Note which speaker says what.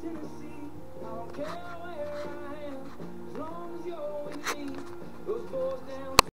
Speaker 1: Tennessee, I don't care where I am, as long as you're with me. Those boys down.